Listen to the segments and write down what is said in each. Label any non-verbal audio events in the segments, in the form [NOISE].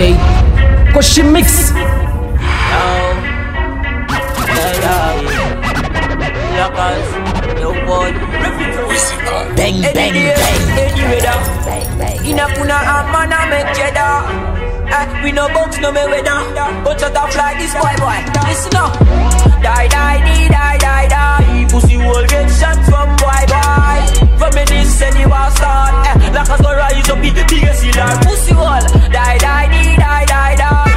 DJ Kochy Mix. Bang, bang, bang. In a puna a man a make cheddar eh, We no box no me weather. But shut up like this boy boy. Listen up. Die die die die die die. Pussy will get shot from boy boy This and you are start eh, Like a rise up the biggest killer Pussy will die die die die die die.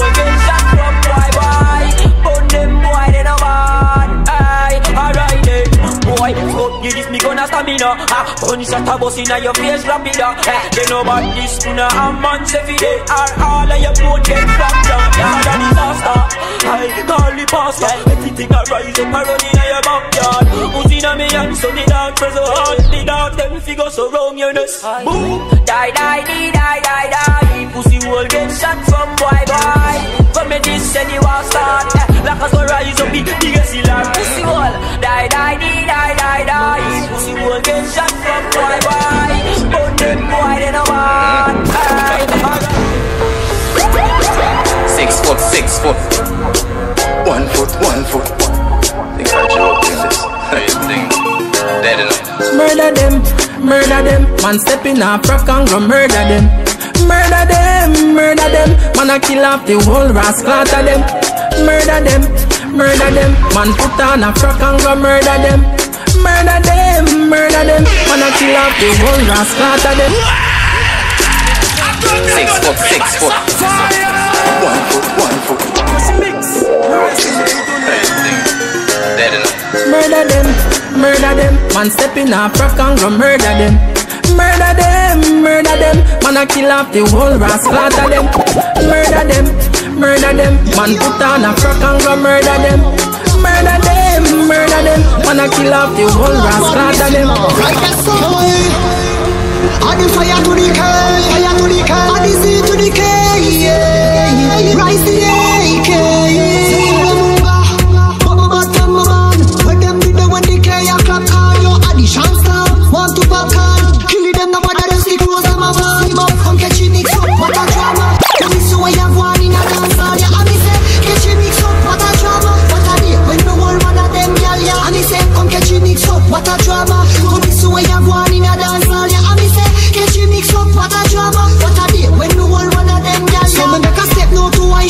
Will get shot from boy boy But them boy they no bad alright then Boy, fuck you this me gonna stamina. Ah, Gun shot a bust inna your face rapida. Eh, They know about this kuna a man say fi dey Or all of your boat get fucked down Yeah, that disaster I call the pastor. Everything a rise up a run inna your backyard. Put inna me hand so the dog press so hard The dog them figure so wrong your nest. Boom, die die die die die die. Pussy will get shot from boy boy. From me this and you a start eh, Like a so rise up the biggest killer Pussy will die die die die die die Pussy will get shot from boy boy But them boy they no want Six foot, six foot. One foot, one foot. Think I joke in this. Dead enough. Murder them, murder them. Man stepping off rock and go murder them. Murder them, murder them. Man a kill off the whole rascal of them. Murder them, murder them. Man put on a frock and go murder them. Murder them, murder them. Man a kill off the whole rascal of them. Six foot, six foot. One foot, one foot. How you think? Dead enough. Murder them, murder them. Man stepping off rock and go murder them. Murder them, murder them. Man a kill off the whole rascal of them. Murder them, murder them. Man put on a frock and go murder them. Murder them, murder them. Man a kill off the whole rascal of them. Add the fire to the K, fire to the K Add the Z to the K, yeah Rise the AK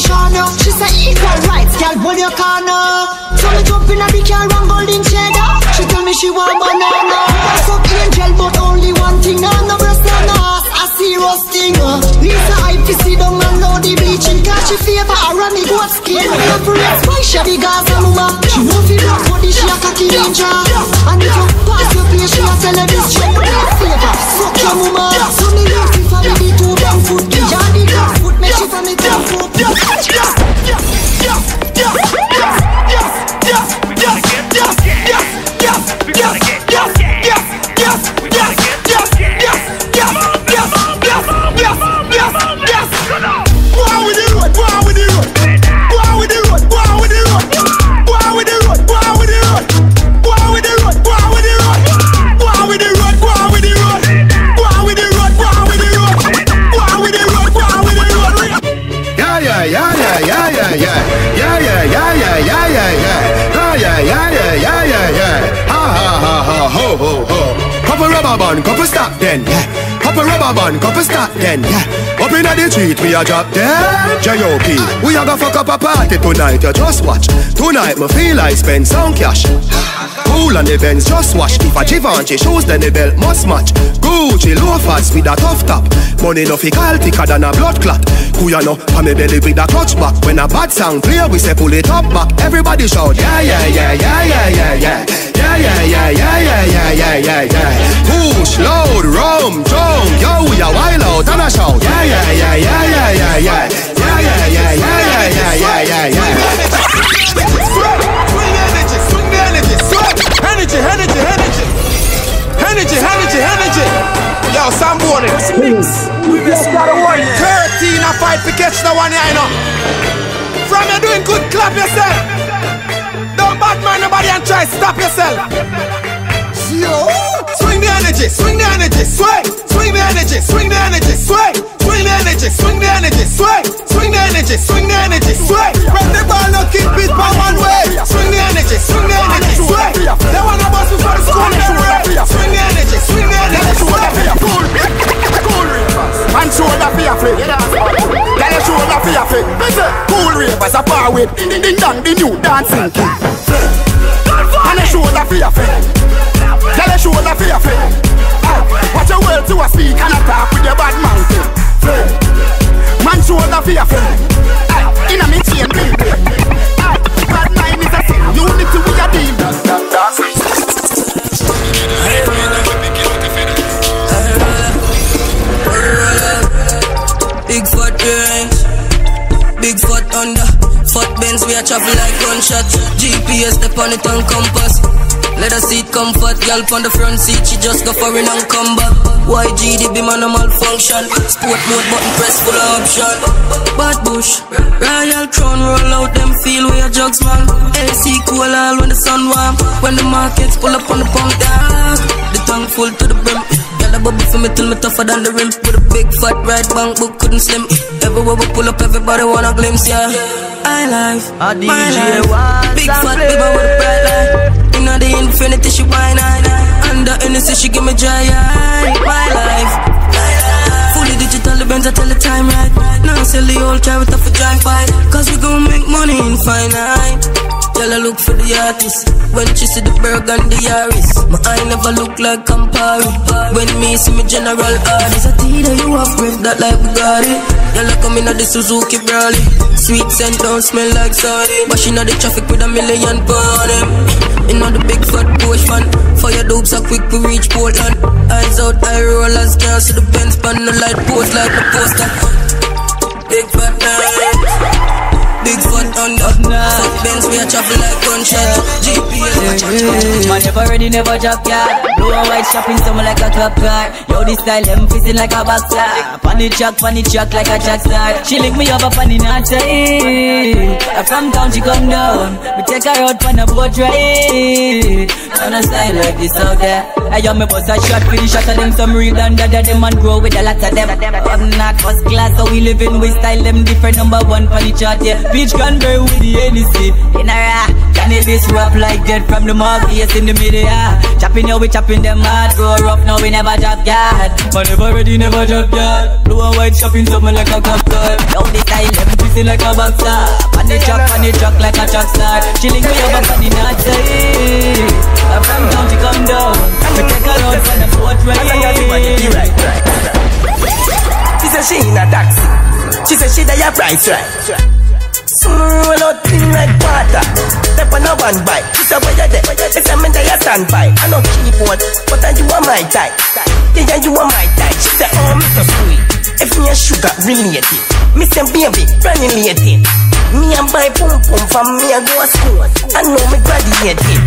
to Aishana She say equal rights gal hold your corner. So me jump in a the car and golden cheddar. She tell me she want banana. I fuck angel but only one thing Nah no breast no ass A serious thing. Lisa I fi sit down and load the bleaching. Cause she favor and me goat skin. Her friends why she big as a mama She know fi rock body she a cocky ninja. And if you pass your place she a tell her this She no play favor. Fuck your mama. So me love fi family two down foot Yeah from the yeah. Yeah, yeah, yeah, yeah, yeah. Yeah, yeah, yeah, yeah, yeah, yeah, yeah. Yeah, yeah, yeah, yeah, yeah. Ha, ha, ha, ha, ho, ho, ho. Couple rubber band, couple stop then, yeah. Couple rubber band, couple stop then. Up inna the street, we a drop dead. J.O.P. We a go fuck up a party tonight, you just watch. Tonight, me feel like spend some cash. Cool on the Benz, just wash. If a Givenchy shoes, then the belt must match. Gucci loafers with a tough top. Money no fi call thicker than a blood clot. Kuya no, pa me belly with a clutch back. When a bad sound clear, we say pull it up back. Everybody shout, yeah, yeah, yeah, yeah, yeah, yeah, yeah. Yeah, yeah, yeah, yeah, yeah, yeah, yeah, yeah, yeah. Push, load, rum, drum, yo, we a wild out and a shout. Yeah, yeah, yeah, yeah, yeah, yeah, yeah. Yeah, yeah, yeah, yeah, yeah, yeah, yeah, yeah, yeah. Energy, energy, energy. Energy, energy, energy. Yo, Sam Bonnet. We just gotta work. 13 a fight to catch the one here, you know. From you doing good, clap yourself. Don't bad man nobody and try stop yourself. Yo, Swing the energy, swing the energy, sway. Swing the energy, swing the energy, sway. Swing the energy, swing the energy, sway. Swing the energy, swing the energy, sway. When the ball no keep it by one way. Swing the energy, swing the energy, sway. They wanna bust before the school is ready. Swing the energy, swing the energy, sway. Cool, cool ravers. Man shoulder fear flick. Tell your shoulder fear flick. Cool ravers are par with Ding ding ding dong, the new dancing king. And the shoulder fear flick shoulder for your feet. Watch your words to a speak and a talk with your bad mouth. Man shoulder for your feet. Ah, Inna me chain, baby. Ah, bad mind is a sin. Unity we a deal. Big fat range, big fat under, fat bends we a travel like gunshot. GPS step on it and compass. Let her seat comfort, girl on the front seat, she just go foreign and come back. YG be man a malfunction, sport mode button press full of option. Bad bush, royal crown roll out them feel we your jugs man. AC cool all when the sun warm, when the markets pull up on the pump. The tongue full to the brim. Girl, a bubble for me till me tougher than the rim With a big fat right bank book couldn't slim Everywhere we pull up, everybody wanna glimpse, yeah I life, my DJ life Big fat man with a bright light Know the infinity, she wine, I Under NSC, she give me dry eye My life, Fully digital, the Benz, I tell the time right Now sell the old car with a for drive by Cause we gon' make money infinite Girl, I look for the artist. When she see the burgundy Yaris. My eye never look like Campari. When me see me general artist I tell you you have grip that like Bugatti Girl, I come in at the Suzuki Brawley Sweet scent don't smell like sardine Washing out the traffic with a million pound You know the big fat man Fire dopes are quick to reach Portland. Eyes out, eye rollers Can't see the Benz pan. The light post like the poster Big fat under Fuck Benz, we a travel like gunshot. GPS Man never ready, never drop yard Blue and white shopping somewhere like a club car Yo, this style them fizzing like a boxer. The track, the track like a track star. She lick me up up on the north eh. side From town she come down. We take her out on a boat ride. On a style like this out there. I am me bust a shot, finish shot of them. Some real and that them and grow with a lot of them. Them not first class, so we living with style Them different. Number one the chart, yeah Beach can bear with the NEC In a ra, cannabis rap like dead from the Marvies in the media Chopping you, we chopping them hard. Grow rough, now we never drop guard Man never ready, never drop guard Blue and white shopping something like a cop car. Now the style, them twisting like a boxer. On the track, on the track like a track star Chilling me over on the north side. I'm from down, she come down. We take her out for the boat ride She said she in a taxi. She said she there price right. Roll out thing like water. Step on a one bike. She said where you there? She said me there stand by. I know keyboard, but I you are my type. Yeah, you are my type. She said oh me so sweet. If me a sugar related, me say baby granulated. Me and buy pum pum from me a go to school. I know me graduated.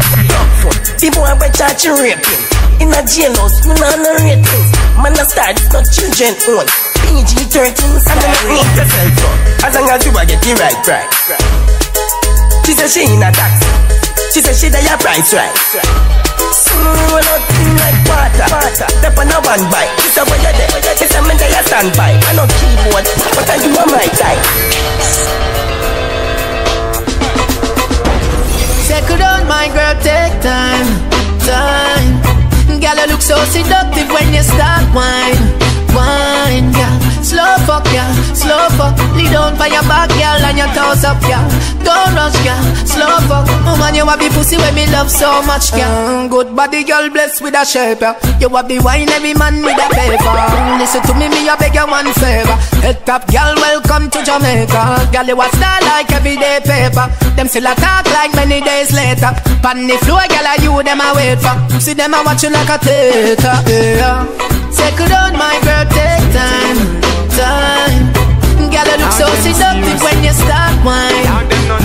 The boy by charge raping. In a jailhouse, me nah no ratings. Man a start, it's not children own. PG-13 style. Need yourself up. As long as you a get the right price. She said she in a taxi. She said she there price right. Some roll out thing like water. Step on a one bike. She said where you there? She said me there stand by. I know keyboard, but I do a my type. Settle down, my girl, take time, time. Girl, you look so seductive when you start wine, wine, girl. Slow fuck, girl, slow fuck. Lay down for your back, girl, and your toes up, girl. Don't rush, girl, slow fuck. Woman, you have the pussy when me love so much, girl. Mm, good body, girl, blessed with a shape, yeah. You have the wine, every man with a paper. Listen to me, me, I beg you one favor. Head top, girl, welcome to Jamaica. Girl, you a star like everyday paper. Them still a talk like many days later. Pan the floor, girl, are you them a wait for? See them a watch you like a theater. Yeah. Settle down, my girl, take time, time. Girl, you look so seductive when you start wine,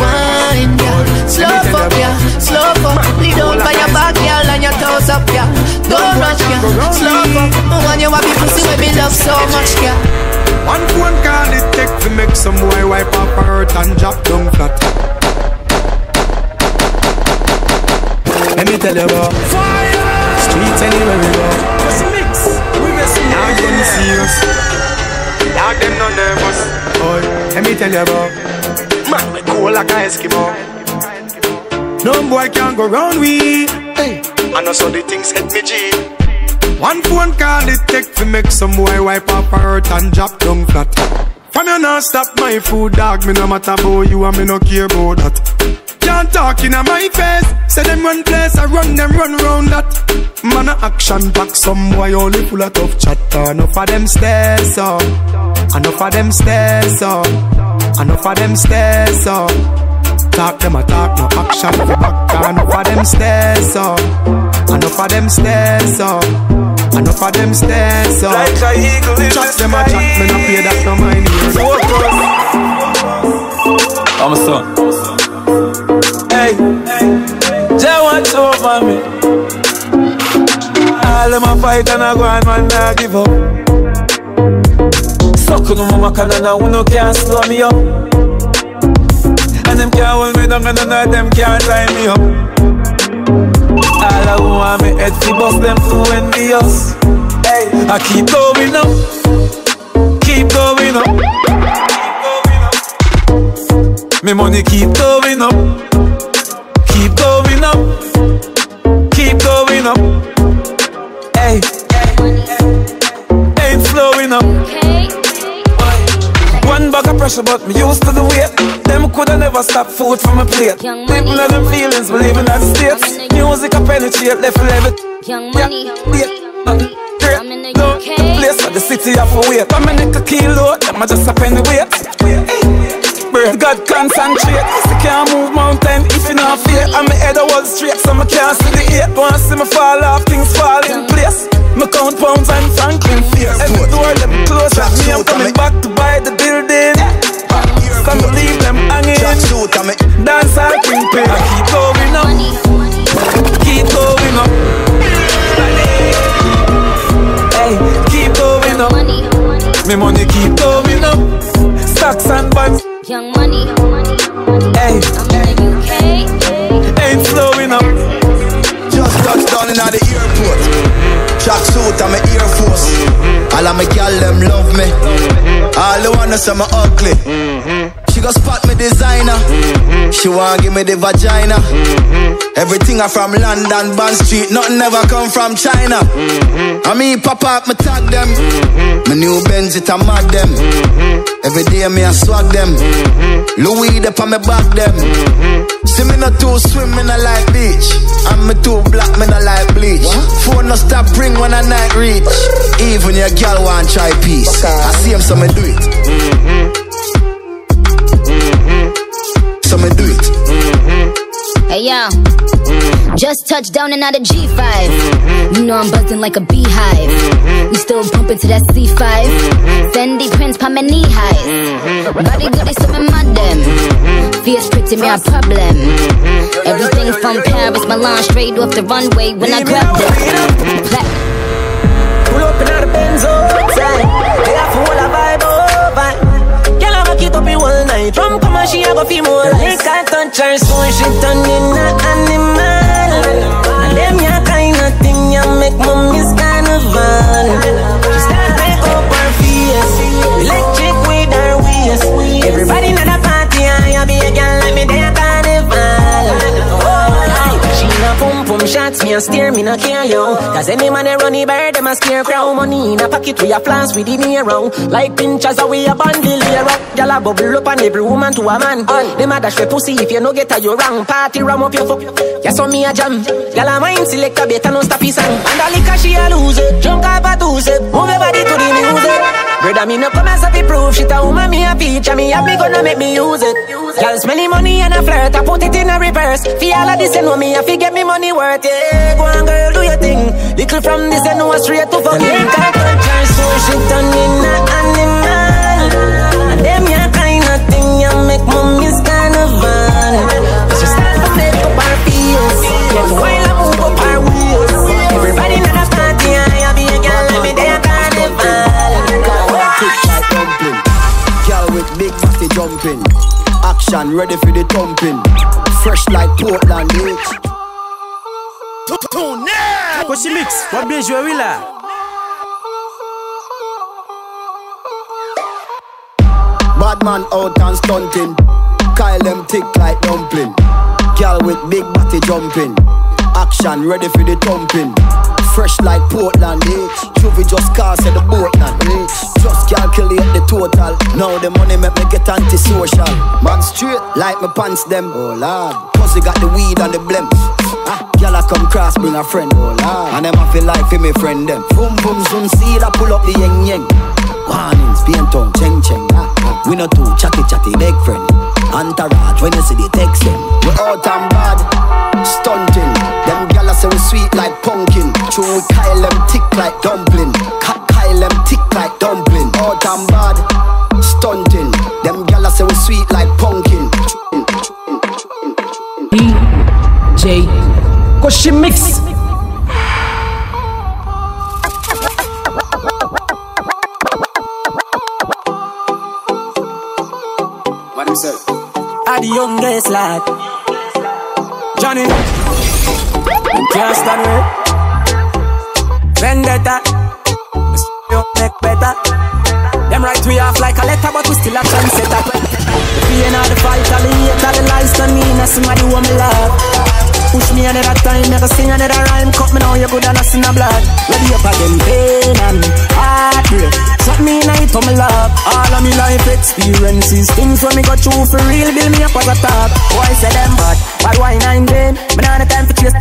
wine, girl. Slow fuck, yeah, slow fuck. Lay down by your back, girl, and your toes up, yeah. Don't rush, girl, slow fuck. Woman, you have the pussy when me love so much, girl. One phone call it take to make some boy wipe up her hurt and drop down flat. Let me tell you about fire. Streets anywhere we go. We you see us. Now them no nervous. Boy, let me tell you about man we cool like a Eskimo. No boy can go round we. Hey. I know so the things hit me G. One phone call it take to make some boy wipe up hurt and drop down flat. From you not stop my food, dog. Me no matter about you and me no care about that. Can't talk in my face. Say them run place, I run them run round that. Man a action back, some boy only full of tough chatter. Enough of them stairs up, enough of them stairs up, enough of them stairs up. Talk them a talk, no action for back. Enough of them stairs up, enough of them stairs up. Enough of them stairs up. Like a eagle in Chat the them a chat, me no pay that no mind. I'm a son. Hey, Jah watch over me. All them a fight and a go and man nah give up. Suck no mama can and who no can slow me up. And them can't hold me down and none of them can't tie me up. All I want me head fi bust them too envious. Hey, I keep going up, keep going up. Me money keep going up, keep going up, keep going up. Hey, ain't slowing up. One bag of pressure, but me used to the weight. Them coulda never stop food from my plate. Living on them feelings, believing in the states. Music a penetrate, left level. Young money. Yeah, nothing. Great. No, the place for the city of a weight. I'm a neck a kilo, them a just a penny weight. Bird God concentrate. I can't move mountain if you not fear. I'm head a wall straight, so I can't see the eight. Want see me fall off, things fall in place. Me count pounds and Franklin fears. Every door them close, at me I'm coming back to buy the building. Some believe them hanging. Dance all kingpin. I keep going up, keep going up. Hey, keep going up. Me money keep going up. Stocks and bonds. Young money. money, Hey, I'm in the UK. ain't slowing up. Just touched down in the airport. Track suit, I'm a Air Force. All of my gal them love me. All the wanna say me ugly. She go spot me designer. Mm-hmm. She want give me the vagina. Mm-hmm. Everything I from London, Bond Street. Nothing ever come from China. Mm-hmm. I mean, pop up, me tag them. My new Benz, it a mad them. Every day me I swag them. Louis, they on me back them. See me not too swim, me not like beach. And me too black, me not like bleach. Phone no stop ring when I night reach. Even your girl want try peace. I see him, so me do it. So me do it. Mm-hmm. Hey yo, mm-hmm. just touched down and out of G5. You know I'm buzzing like a beehive. Mm-hmm. We still bumping to that C5. Mm-hmm. Fendi prints pa my knee highs. Body good is some mad them. Fierce pretty me a problem. Everything from Paris, Milan, straight off the runway when I grab them. Pull up in the Benz outside. They have night. Drum come and she a go feel more like I touch her so she turn in a animal. Them ya kind of thing ya make me miss carnival. Shots, me a steer, me no care yo. Cause any man a runny bird, them a scare crow. Money in a pocket, we a flans with the hero. Like pinchers, we a bundle hero. Gyal a bubble up on every woman to a man. Them a dash for pussy if you no get a you wrong. Party ram up your fuck. Yeah, so me a jam. Gyal a mind select a better no stop his song. And a liquor she a lose it. Drunk off a two sip. Move your body to the music. Brother, me no come as a proof shit a woman me a feature me a me gonna make me use it. Girl smelly money and a flirt, I put it in a reverse. Fi all of this you know me a fi get me money worth. Yeah, go on girl do your thing. Little from this you know straight to fucking. Touch her so she turn in a animal. And them ya kind of thing you make me miss carnival. She start to make up her face. Yes, while I move up her waist. Everybody in the party, I be a girl let me there carnival. Girl with big body jumping. Action ready for the thumping. Fresh like Portland, bitch. Kochy Mix, wap bien jwe wila Bad man out and stunting. Kyle them tick like dumpling. Girl with big body jumping. Action ready for the thumping. Fresh like Portland. Eh? Juvie just cast at the boat now. Eh? Just calculate the total. Now the money make me get antisocial. Man straight like my pants them. Oh lord, pussy got the weed and the blem. Ah, gyal a come cross, bring a friend. Oh lord, and them a feel like for me friend them. Boom boom zoom, see that pull up the yeng yeng. Warnings, paint on, cheng cheng. Ah, ah. We no too chatty chatty, big friend. Entourage, when you see the text them. We out and bad, stunting. Them gyal a say we sweet like pumpkin. True, we Kyle them tick like dumpling. Ka- Kyle them tick like dumpling. Out and bad, stunting. Them gyal say we sweet like pumpkin. DJ Kochy Mix. What him say? I the youngest lad. Johnny. You can't stand it. Vendetta. You make better. Them right we off like a letter, but we still a trendsetter. The pain of the fight, all the hate, all the lies to me, now somebody want me love. Push me another time, never sing another rhyme. Cut me now, you good and I see no blood. Ready up again, pain and heartbreak. Shut me night for my love. All of me life experiences, things when me go through for real, build me up as a top. Why say them bad? Why why nine vain? Me not the time for chase.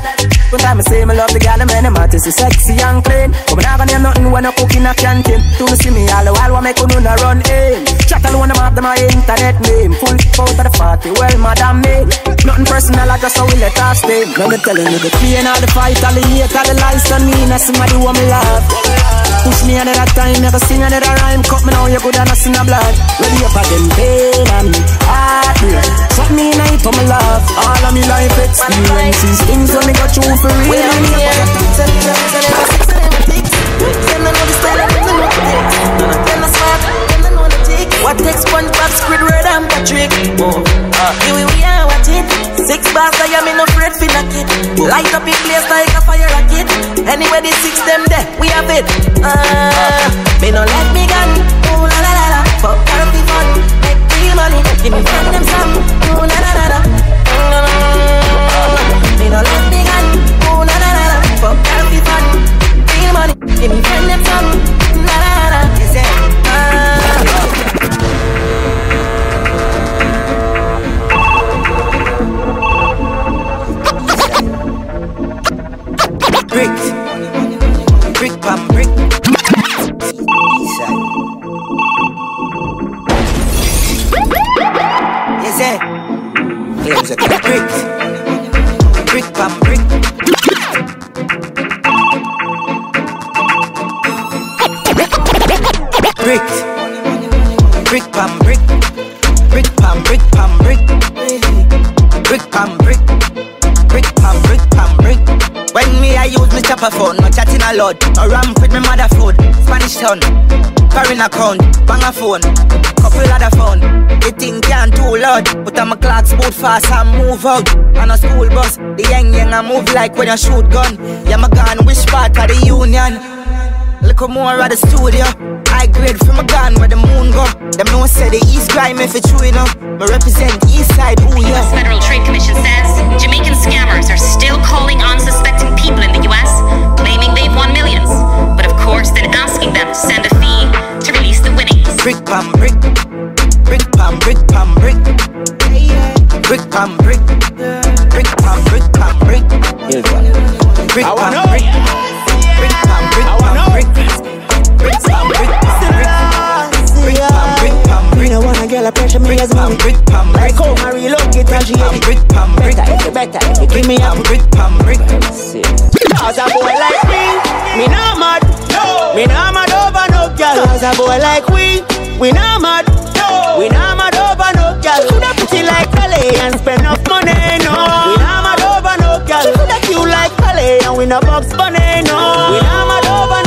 One time I say me love the the man, them artists is sexy and clean. But me not gonna nothing when I cook in a canteen. To me see me all the while, what make you no run in? Chat alone, have them my internet name. Full out of the party, well, madam me. Nothing personal, I just how we let us stay. Let me telling you the pain all the fight, all the hate, all the lies on me. Now somebody want me love. Push me another time, never sing another rhyme. Cut me now, you good and I see no blood. Ready up again, pain and heartbreak. Shut me night for my love. All of me life experiences, things when me go through for real. Wait a minute. Them no know the style of them no know the things. None them no them no know the tick. What takes SpongeBob, Squidward and Patrick? Oh, uh, here we we are watch it. Six bars, I am in afraid for knock it. Light up in place like a fire rocket. Anyway, the six them there, we have it. Uh, me no let me gun. Ooh la la la la, fuck happy fun. Make real money, give me friend them some. Ooh la la la la. Mm, Me no let me gun. Ooh la la la la, fuck happy fun. Real money, give me friend them some. A brick, brick pam brick. Brick, brick pam brick, brick pam brick pam brick, brick pam brick, brick pam brick pam brick. When me I use me chopper phone, no chatting a lot. No ramp with me mother food, Spanish town, foreign account, bang a phone, couple other phone. The thing can't too loud, but I'm clocks boot fast and move out. On a school bus, the young young I move like when you shoot gun. Yeah, my gun, which part of the union? Look more at the studio. I grade from a gun where the moon go. Them no say the East crime if it's true enough. Me represent East side, ooh The. U.S. Federal Trade Commission says Jamaican scammers are still calling unsuspecting people in the U.S., but of course then asking them to send a fee to release the winnings. Brick pam brick, brick pam brick pam brick, brick pam brick, brick pam brick pam brick, brick pam brick, brick pam brick, brick pam brick pam brick, brick pam brick. Pam brick, brick pam brick pam brick. Girl a pressure me as money. brick pam brick. Like how I relocate and she pam brick pam brick. Better if you better if you give me a pam brick pam brick. Cause a boy like me, me not mad. Me not mad over no girl. Cause a boy like we, we not mad. We not mad over no girl. Coulda pretty like Calais and spend enough money, no. We not mad over no girl. She coulda cute like Calais and we no box bunny, no. We not mad over no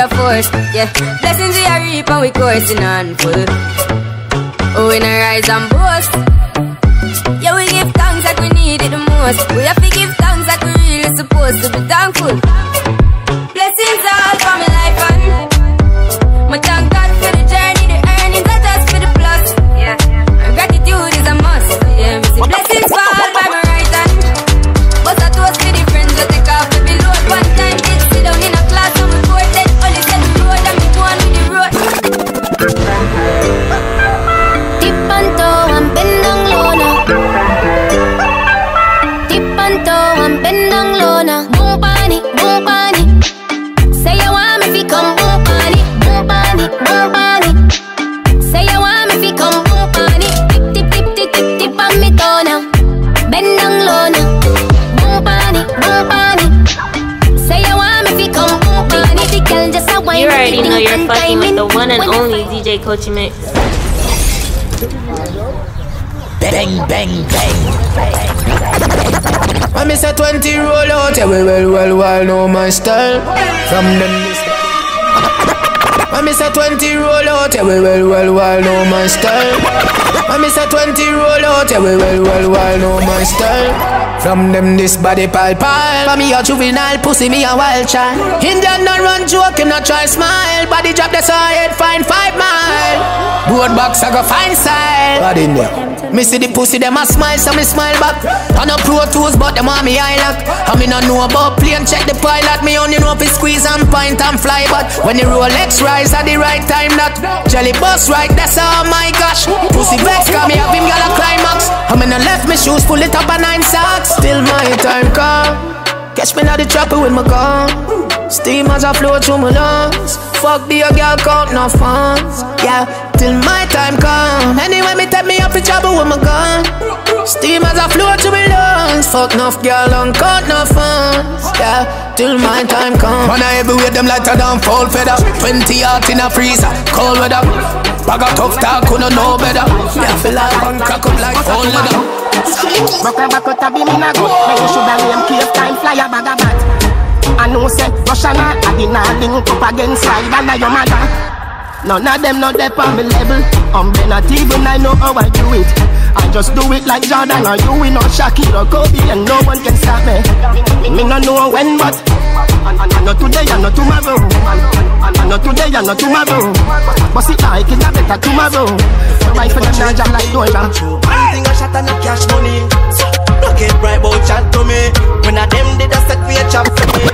a force, yeah. Blessings we are reap and we coursing on full. Oh, we not rise and boast. Yeah, we give thanks like we need it the most. We have to give thanks like we really supposed to be thankful. One and only DJ Kochy Mix. Bang, bang, bang. I miss a 20 roll out, yeah, well, well, well, well, know my style. From them this. I miss a 20 roll out, yeah, well, well, well, well, know my style. I miss a 20 roll out, yeah, well, well, well, well, know my style. From them this body pile pile. For me a juvenile pussy, me a wild child. Indian not run joke, him not try smile. Body drop the side, find five mile. Board box I go find style. Body in there. Me see the pussy, them a smile, so me smile back. I no pro tools, but them want me eye lock. I me no know about plane, check the pilot. Me only know if squeeze and and fly. But when the Rolex rise at the right time, that jelly bus right, that's oh my gosh. Pussy vex, got me up him got a climax. I me no left me shoes, pull it up a nine socks. Still my time come. Catch me now the chopper with my gun. Steam as I flow through my lungs. Fuck the girl count no funds. Yeah, till my time come. Anyway, me take me up in trouble with my gun. Steam as I flow through my lungs. Fuck enough girl don't count no funds. Yeah, till my time come. Man, I everywhere them like a damn fall feather. 20 out in a freezer, cold weather. Bag of tough talk, who no know better. Yeah, feel like one crack up like phone leather. Rock a back out a beam in a go Make you shoulda name cave time fly a bag a bat I know say Russian a I did not link up against Slide and your mother. None of them not there on me level. Um, I'm not even I know how I do it. I just do it like Jordan or you We not Shakira Kobe and no one can stop me. Me no know when but and, and, and not today and not tomorrow. And, and, and not today and not tomorrow. But see like it a better tomorrow. Right for them now like Doja Anything I shot and a cash money. Get bright about chat to me. When I them did a set for a chop for me.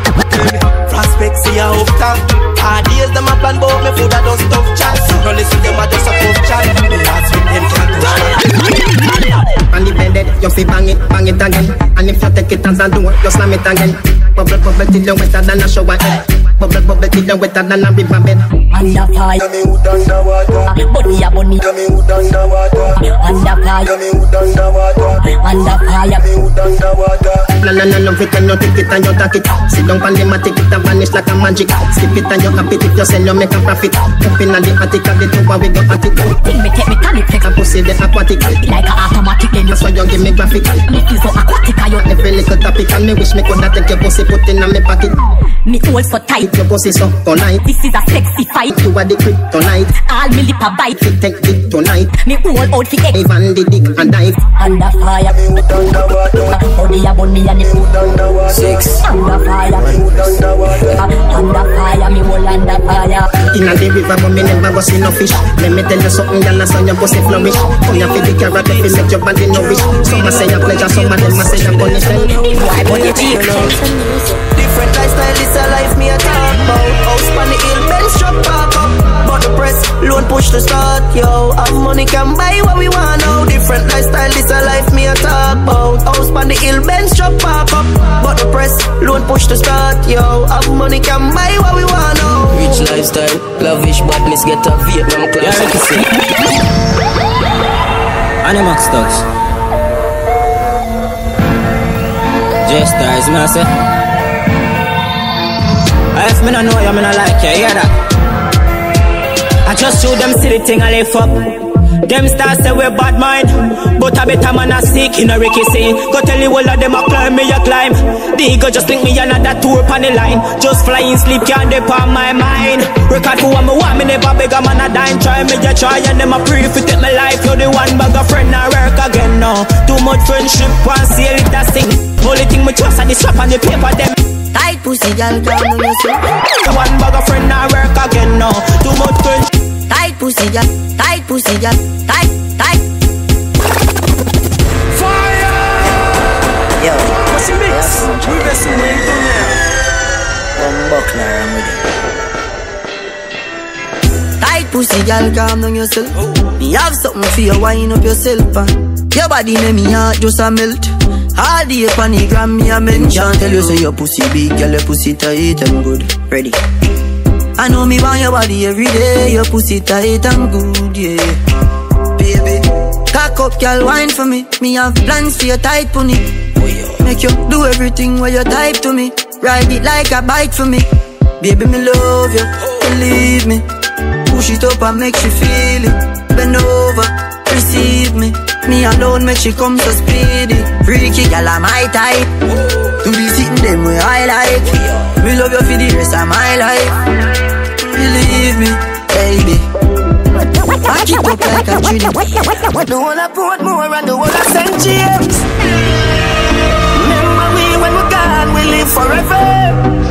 Prospect see a hope top. Hard them a plan but me food a dust tough chat. No listen them a just a tough chat. The last with them can't touch And if I you fi bang it, bang it again. And if you take it as a door, you slam it again. Bubble, bubble till you wetter than a shower head. Bubble, bubble till you wetter than a river bed. Under fire. Yummy hood underwater ah, Bunny a bunny. Yummy hood underwater Under fire. Yummy hood underwater Under fire. Yummy hood underwater No, no, no, love it and you take it and you take it. Sit down pan the matic, it a vanish like a magic. Skip it and you happy if you sell, you make a profit. Up in the attic of the tower, we go at it Think me take me calic A pussy, the aquatic. Like a automatic then you That's why you give me graphic. Me feel so aquatic I you Every little topic. And me wish me coulda take your pussy put in a me pocket. Me hold so tight. Your pussy so tonight. This is a sexy fight. You are the kryptonite All me lip a bite. Fit take it tonight. Me hold out fi X. Even the dick and knife. Under fire. Me hood underwater Body a bunny and me hood underwater Six Under fire. Me hood underwater Under fire. Me hold under fire. Inna the river but me never go see no fish. Let me tell you something girl I saw your pussy flourish. Come here for the carrot if you make your body nourish. Some a say a pleasure some of them a say a punishment. Why bunny cheek? Different lifestyle is a life me a talk about. House on the hill, Benz truck park up. But the press, loan push to start, yo. Have money can buy what we want now. Different lifestyle is a life me a talk about. House on the hill, Benz truck park up. But the press, loan push to start, yo. Have money can buy what we want now. Rich lifestyle, lavish badness, get a Vietnam class. Yeah, like Animax Stocks. Me I say. If me no know you, me no like you, hear that? I just show them silly thing I lift up. Them stars say we bad mind, but I better man a sick in a Ricky scene. Go tell you all of them a climb, me a climb. The ego just think me another tour on the line. Just flying sleep can't dip on my mind. Record for what me want, me never beg a man a dime. Try me a try and them a pray if take my life. You're the one bag a friend I work again now. Too much friendship, one seal it a sing. Only thing me trust are the strap and the paper them. Tight pussy, girl, down yourself. One bag a friend I work again now. Too much friendship. Tight pussy, girl, tight pussy, girl, tight, tight. Fire! Yo, what's the mix? We best in the now. One buckler, I'm with it. Tight pussy, girl, calm down yourself. Me have something for you, wind up yourself, man. Your body make me heart just a melt. All day on the gram, me a mention. Tell you say your pussy big, girl, your pussy tight and good. Ready? I know me want your body every day. Your pussy tight and good, yeah. Baby, cock up, girl, wine for me. Me have plans for your tight pony. Make you do everything while you type to me. Ride it like a bike for me. Baby, me love you, believe me. Push it up and make you feel it. Bend over, receive me. Me alone make she come so speedy. Freaky gal, I'm my type. Do sitting them way I like. Me love you for the rest of my life. Believe me, baby. I keep up like a Trinity. The one I put more and the one I St. James. Remember me when we're gone, we live forever.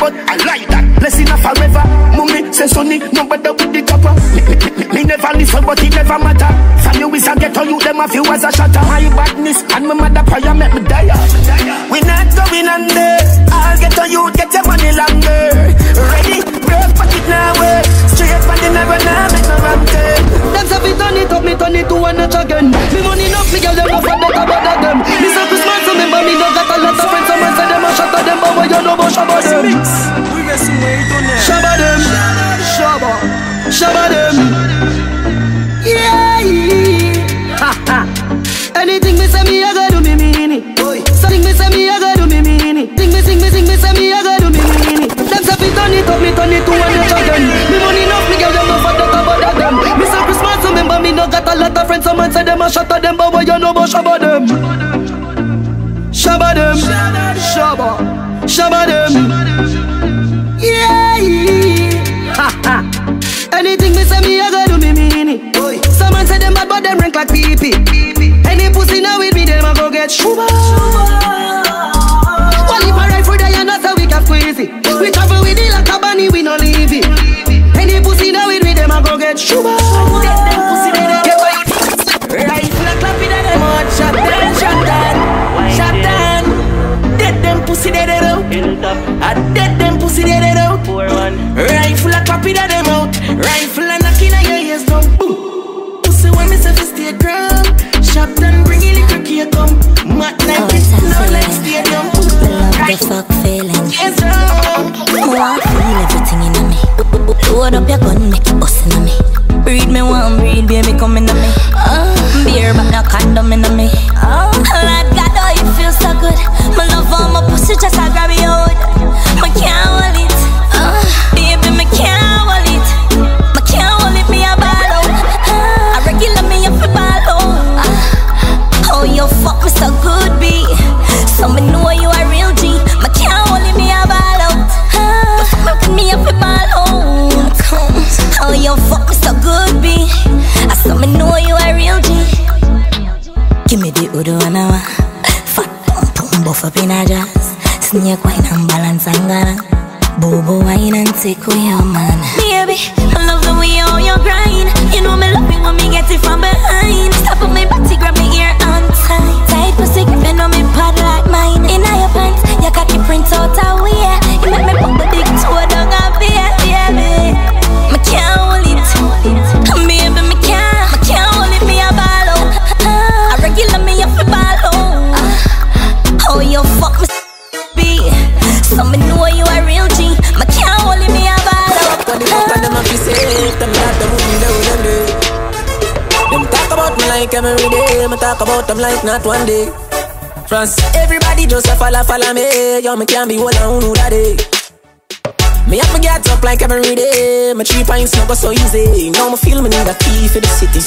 But I like that. Blessing a forever. Mummy say sonny, no better with the copper. Me, never listen but it never matter. You is a ghetto, you them a few as a shatter. My badness and my mother prayer make me die. We not going under. I'll get on you, get your money longer. Ready, broke pocket now, way. Straight from the never now, make no wrong. Them say fi turn it up, me turn it to one them? We best in the Shabba them, shabba, shabba them. Yeah, ha ha. Anything me say me, I gotta do me mean it. Something me say me, I gotta do me mean it. Sing me, sing me, sing me, say me, I gotta do me mean it. Them say fi turn it up, me turn it to one again. Me money enough, me girl them off a better bother them. Me say Christmas, remember me no got a lot of friends. Someone say them a shatter them, but what you know about shabba them? Shabba them, shabba, shabba them. Yeah. Anything me say me, I gotta do me mean it. Someone say them bad, but them rank like pee pee. Any pussy now with me, them a go get shuba. Well, if I ride for the and that's how we can squeeze it. We travel with it like a bunny, we no leave it. Any pussy now with me, them a go get shuba. A clap in them out, rifle a knock in your ears down. Boom. Pussy when me say fi stay ground, shot down, bring it little cake come. Mat like it, no like stadium. The fuck feeling. Yes. Me want feel everything in me. Load up your gun, make it bust in me. Breed me one breed, baby, come in me. Uh, beer, but no condom in me. Oh, Lord God, oh, you feel so good. My love on my pussy, just I wine and take Me talk about like not one day. France, everybody just a follow, follow me. Yo, me can't be one on who that day. Me have to get up like every day. My three pints no go so easy. Now me feel me need a key for the city.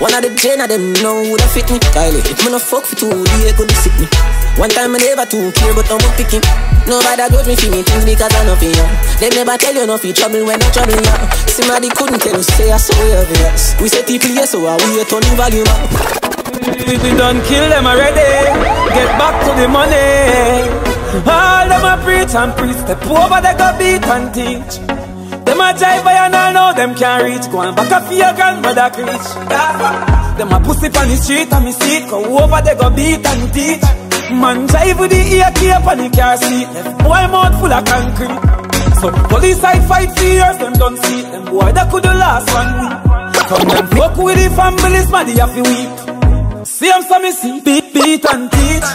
One of the gen of them know who that fit me. Kylie, if me no fuck for two, they could sick me. One time I never too care, but I'm picking. Nobody judge me for me things because I know for you. They never tell you nothing trouble when I trouble you. Somebody couldn't tell you say I saw you. We say people yes, so I we turn the volume up. We, done kill them already. Get back to the money. All them a preach and preach. Step over, they go beat and teach. Them a jive by and all know them can't reach. Go and back up your grandmother preach. Them a pussy on the street and me see. Go over, they go beat and teach. Man jive with the ear cape and the car seat. Left boy mouth full of concrete. So police I fight for years, them don't see them boy that could the last one week. Come and fuck with the families, man, they have to weep. See so me see beat, beat and teach.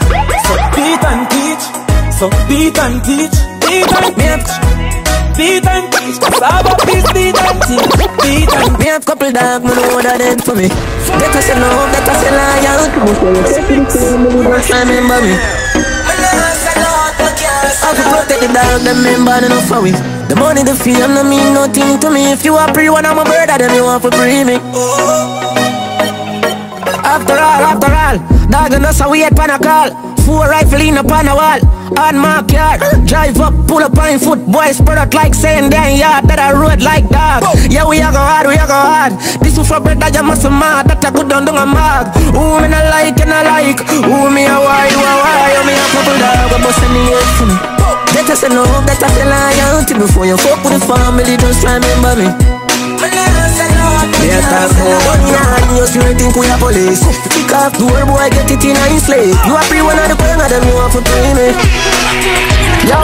So beat and teach. So beat and teach. Beat and teach. Beat and teach. Cause I got this beat and teach. Beat and Me have couple dog, me know that them for me. Better say love, better say loyal. Remember me. I to protect the dog, them member enough for we. The money, the fame, no mean nothing to me. If you are pre one, I'm a brother, then you want to free me. After all, after all, dog and us a wait pan a call. Four rifle in upon a wall. On my car, drive up, pull up on foot, boys spread out like saying damn yard that I road like dog. Yeah, we a go hard, we a go hard. This is for bread that you must mad, that I down down a mag. Who me not like and I like, who me a why, who a why, who me a couple dog, but bust in the head for me. Better say no, better say lie loyalty before you fuck with the family, just remember me. Yeah, talk about gun in hand, you sure think we a police Kick off door, boy, get it in a his slave You a free one of the queen of them, you want to pay me Yo,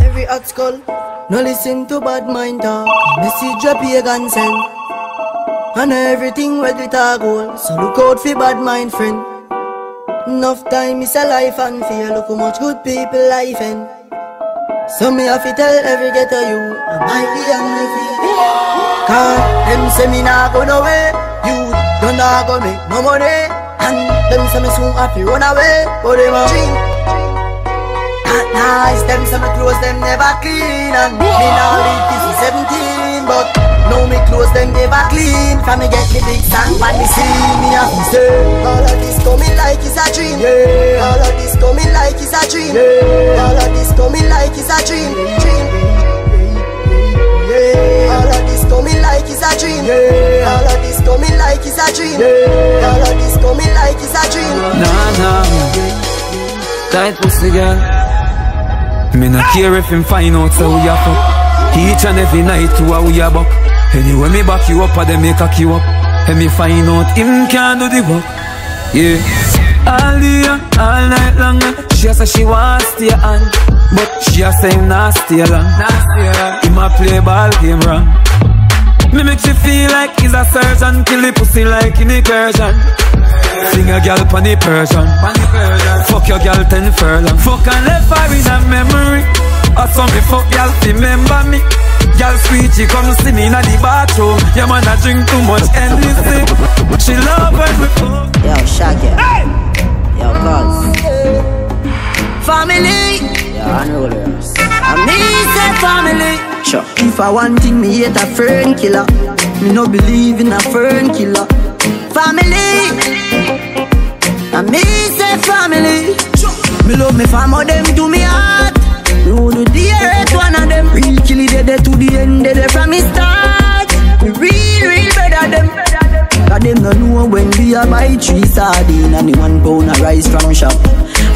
Every hot skull, no listen to bad mind talk. Message a pagan send. And everything where we talk gold. So look out for bad mind friend. Enough time is a life and fear. Look how much good people life in. So me have to tell every ghetto you, I might be the field. Cause them say me nah go nowhere. You don't nah go make no money. And them say me soon have to run away. But them a. Not nice, them say me clothes them never clean And me now live this is 17 But me clothes them never clean From me get me big song when me see me have to say All of this coming like it's a dream yeah. All of this coming like it's a dream yeah. All of this coming like it's a dream Dream yeah. All of this coming like it's a dream yeah. All of this coming like it's a dream yeah. All of this coming like it's a dream Nah, nah. Tight pussy girl. Me not care if him find out so we a fuck. Each and every night to a we a buck. Anyway me back you up or them me cock you up. And me find out him can't do the work. Yeah. All day, all night long. She a say she want stay on, but she a say him not stay long. Him a play ball game wrong. Me make you feel like he's a surgeon, kill the pussy like in incursion. Sing a gal pon the Persian. Fuck your gal ten furlong. Fuck and left her in a memory. Or some me fuck gal remember me. Gal sweet, she come see me in the bathroom. Yeah man, I drink too much Hennessy. She love when we fuck. Yo, Shaggy. Yo, cuz. Family. Yo, unrulers. I me say family. Sure. If I want thing, me hate a fern killer. Me no believe in a fern killer. Family. I me say family. Me love me family, them to me heart. Me wanna dearest one of them. Real kill it dead to the end, dead from me start. Me real, real better them. Cause them no know when we a buy three sardine and the one pound a rice from shop.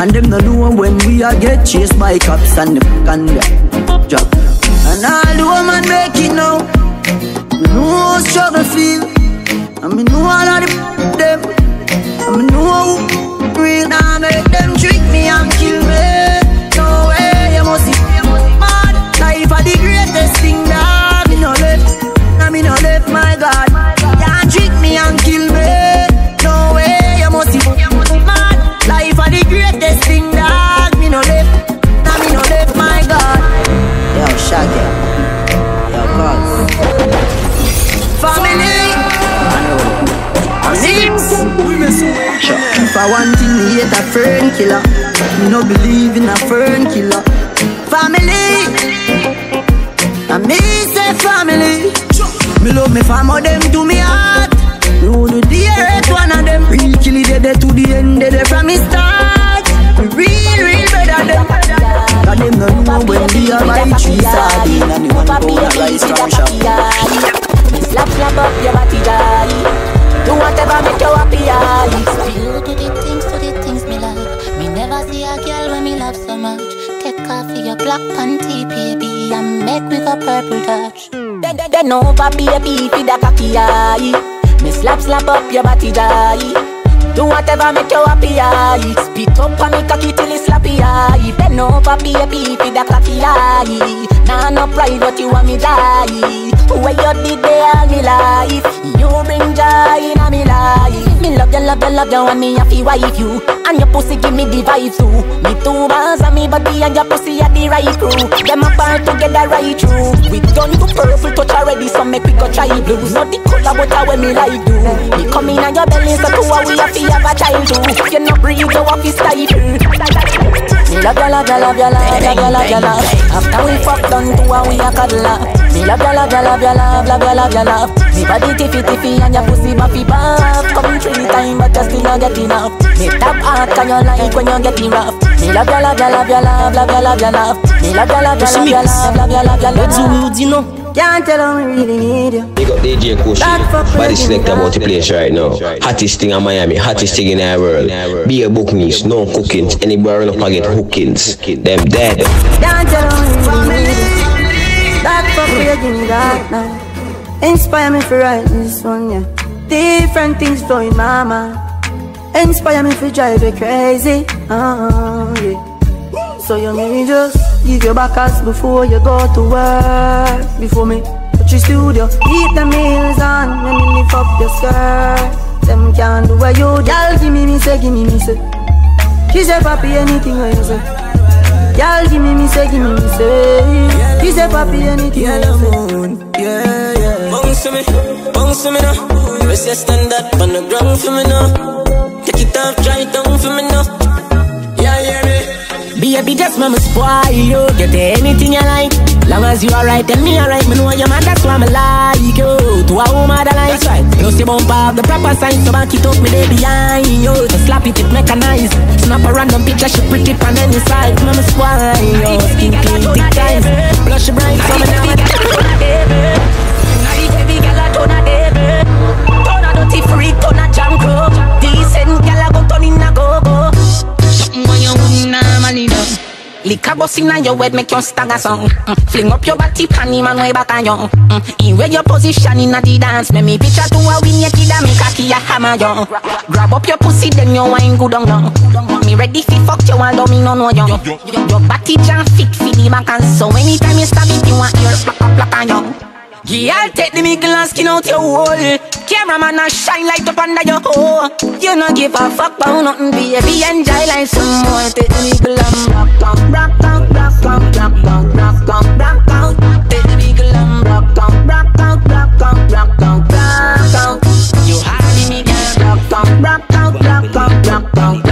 And them no know when we a get chased by cops and the fuck and the drop. And all the woman make it now. Me know how struggle feel. And me know all of the them. And me know who real now make them trick me and kill me. For one thing, me hate a fern killer. Me no believe in a fern killer. Family, I me say family. Me love me family, them to me heart. Me wanna the earth, one of them. Real kill it dead to the end, dead from me start. Real, real better them. Cause them no know when we are by tree sardine and the one pound of rice from shop. Slap, slap up your body, jolly. Do whatever make you happy, jolly. You do the things, do the things me love. Me never see a girl when me love so much. Take off your black panty, baby, and make we go purple touch. Then, then, then over, baby, feed a cocky, eye. Me slap, slap up your body, jolly. Do whatever make you happy, aye. Spit up on me cocky till it's slappy, aye. Bend over, baby, feed a cocky, aye. Pride, but you want me die. Where you did they all me life? You bring joy in a me life. Me love you, love you, love you And me happy wife you. And your pussy give me the vibe too. Me two bars and me body And your pussy are the right crew. Them apart together right through. We done to purple touch already So make we go try blues Not the color but how me like do. Me come in on your belly So two we have to have a child too you not breathe you have to stifle Me love you, love you, love you, love you, love you, love you After we fuck done two we a cuddle Me love you, love you, love you, love, love you, love you, love Me body tiffy tiffy and your pussy buffy buff Come three times but you still not get enough Me tap hard can you like when you getting rough Me love you, love you, love you, love, love you, love you, love Me love you, love you, love you, love, love you, love you, love Let's do you know can't tell how me really need you. Big up DJ Kochy, body select about the place right now. Hottest thing in Miami, hottest thing in the world. Be a bookings, no cookings, anywhere in the pocket hookings. Them dead. Can't tell how me really need you. That fuck you, give me that now. Inspire me for write this one, yeah. Different things flowing my mind. Inspire me for drive you crazy, oh yeah. So you may just Give your back ass before you go to work. Before me touch your studio Keep the meals on Let me lift up your skirt. Them can't do what you Y'all give me me say, give me me say. She say papi anything what you say. Y'all give me me say, give me me say. She say papi anything what you say. Yeah, yeah Bounce to me, bounce to me now. Rest your stand up on the ground for me now. Take it off, try it down for me now Baby, just mama spoil you. Get anything you like Long as you alright, tell me alright Me know you're mad, that's why me like you. To a woman that likes right. Plus you bump have the proper sign So back it up, me there behind you. So slap it, it mechanized Snap a random picture, she pretty pan any side. Mama spoil you. Skin clean, thick ties Blush bright, so me now Liquor bust inna your head make you stagger song. Mm. Fling up your body panty man way back on you. Mm. In where your position inna the dance. Make me picture to a win your kid and make a key a hammer you Grab up your pussy then you wine good on you Me ready fi fuck you although me no know you. Your body jam fit fi the back and so Anytime you stab it you want your up plack on you Girl, take the mickle and skin out your hole Cameraman a shine light up under your hole You no give a fuck about nothing, baby Enjoy like some more Take the mickle and rock out, rock out, rock out, rock out, rock out, rock out Take the mickle and rock out, rock out, rock out, rock out, rock out You hardy me girl, rock out, rock out, rock out, rock out,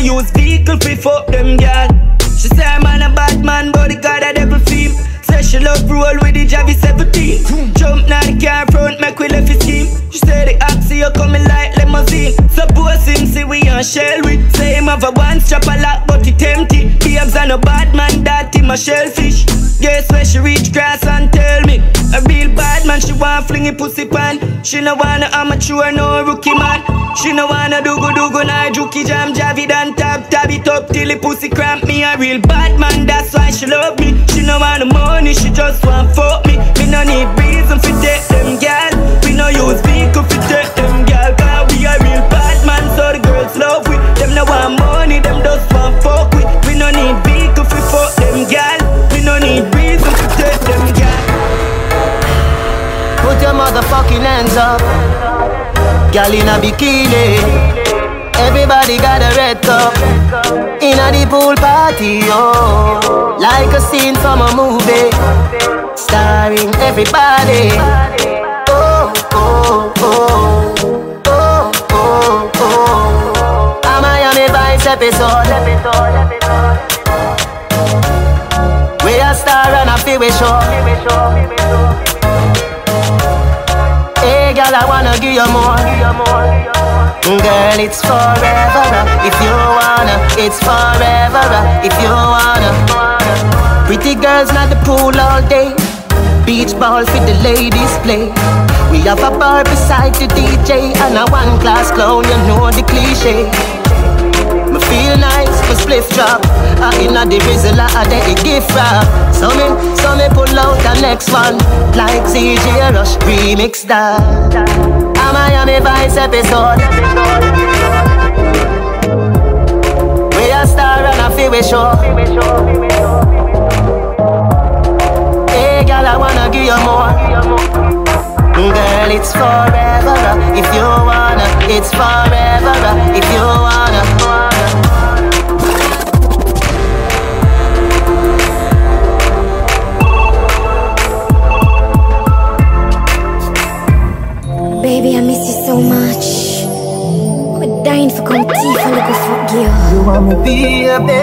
We no use vehicle fi fuck them gal. She say I'm on a bad man, but the God a devil feel. Say she love roll with the Javi 17 Jump now the car front, make we left his team She say the oxy you coming like limousine. Suppose him see we on shell with. Say him have a one strap a lot but he empty Babes and a bad man that him a shellfish Guess where she reach grass and tell me A real bad man she want fling a pussy pan. She no wanna amateur no rookie man. She no wanna do go do go na juki jam Javi dan tab tab it up till the pussy cramp me. A real bad man that's why she love me. She no wanna money, she just want fuck me. Me no need reason for take Girl in a bikini. Everybody got a red cup in a the pool party, oh, like a scene from a movie, starring everybody. Oh, oh, oh, oh, oh, oh. A Miami Vice episode. We a star and a feel we show. Girl, I wanna give you more. Girl, it's forever if you wanna. It's forever if you wanna. Pretty girls not the pool all day. Beach ball for the ladies play. We have a bar beside the DJ and a one class clown. You know the cliche. Me feel nice, me spliff drop. I inna the rizzle, I de a gift wrap. So me, so me pull out the next one, like CJ Rush remix that. A Miami Vice episode. We a star and a feel we show. Hey, girl, I wanna give you more. Girl, it's forever uh, if you wanna. It's forever uh, if you wanna. Want me baby?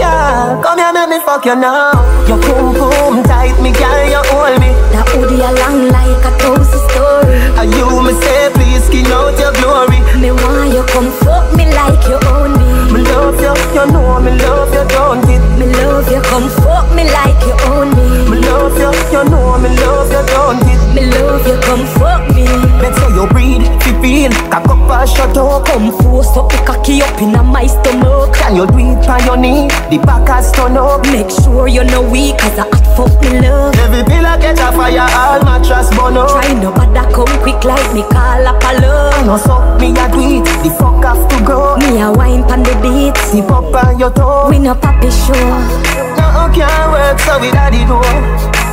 Yeah, come here, make me fuck you now. Your boom boom tight, me girl, you hold me. That hoodie a long like a thousand story. And you me say, please skin out your glory. Me want you come fuck me like you own me. Me love you, you know me love you, don't it? Me love you, come fuck me like you own me. Me love you, you know me love you, don't it? Me love you, come fuck me. Make sure you breathe, fi feel, cock up and shut up. Come force up the cocky up in a my stomach. Can you do it on your knee? The back has turn up. Make sure you're no weak, cause I hot fuck me love. Every pillar catch a fire, all mattress burn up. Try no bother come quick like me call up a love. No so me a it, the fuck have to go. Me a wine pan the beat. Zip up on your toe. We no papi show. Nothing can work, so we daddy do.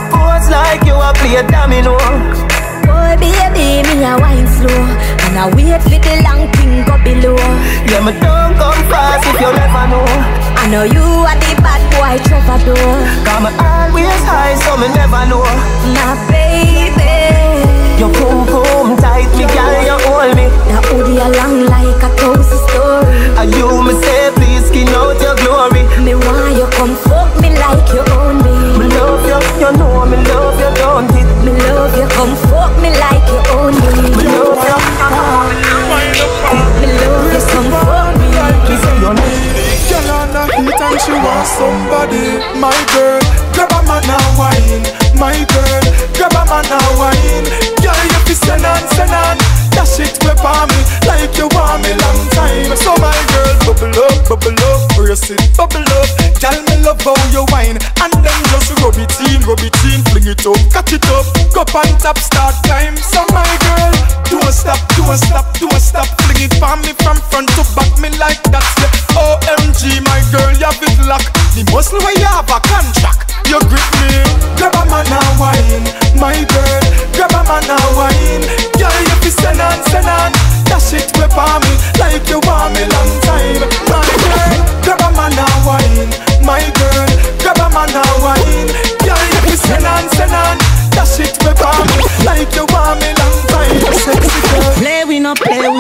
Pose like you a play domino. Boy, baby, me a wine slow And I wait for the long thing go below. Yeah, me don't come fast if you never know. I know you are the bad boy troubadour. Come always high, so me never know. My baby Your boom boom tight, me girl, you hold me. That hoodie a long like a thousand story? And you me say, please skin out your glory. Me want you come fuck me like you own me. Me love you, you know me love you, don't it? Me love you, come fuck me like you own me. Me love you. Me love you, come fuck me. Me say your name Girl on the heat and she wants somebody My girl, grab a man and wine My girl, grab a man and wine. Girl, you fi send on, send on Dash it whip on me Like you want me long time. So my girl, bubble up, bubble up Brace it, bubble up. Girl, me love how you wine And then just rub it in, rub it in Fling it up, catch it up. Go on top, start time So my girl, don't stop, don't stop, don't stop. Fling it for me from front to back Me like that, yeah OMG, my girl, you have it lock The muscle where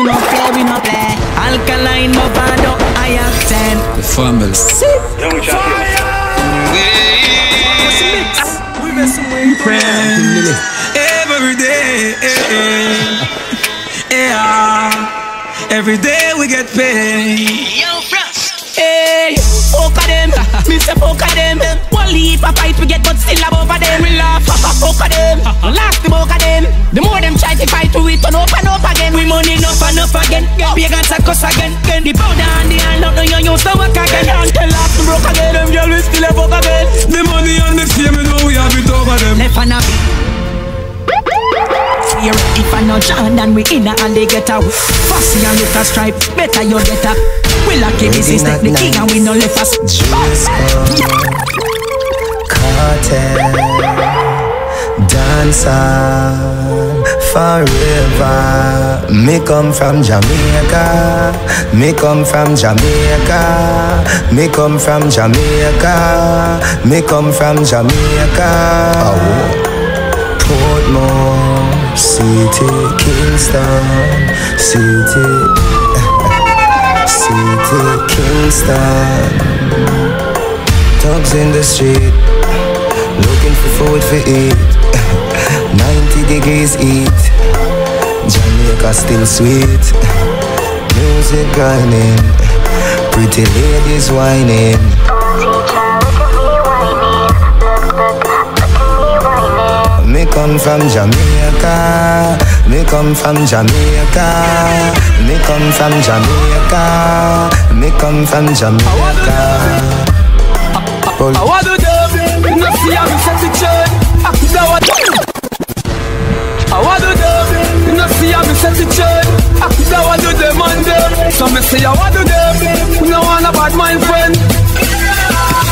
no play, we no play, we no play Alkaline Mavado, I have ten The famous Every day, eh, eh. yeah. Every day we get paid. Yo, Frost. Hey, fuck of them. Me say them. One leap a fight we get, but still above of them. We laugh, fuck of them. [LAUGHS] Last the book of them. The more them try to fight to it, turn up and up again. We money enough and up again. Big and take us again. Then the powder and the hand up, no you used to work again. And tell us to broke again. Them girl we still a fuck again. The money and the fame, you know we have it over them. Left and a Fear if I know John and we in and they get out. Fussy and look a stripe, better you get up. We lucky this is the king and we no left us. Cartel Dancer forever. Me come from Jamaica. Me come from Jamaica. Me come from Jamaica. Me come from Jamaica. Portmore City, Kingston City, City, Kingston. Thugs in the street, looking for food for eat. [LAUGHS] 90 degrees heat, Jamaica still sweet. Music grinding, pretty ladies whining. Me come from Jamaica, me come from Jamaica, me come from Jamaica, me come from Jamaica. I want to no see how me set the chain. I could have what. I want to do, no see how me set the chain. I could have what do them on them. So me say I want to do, no one about my friend.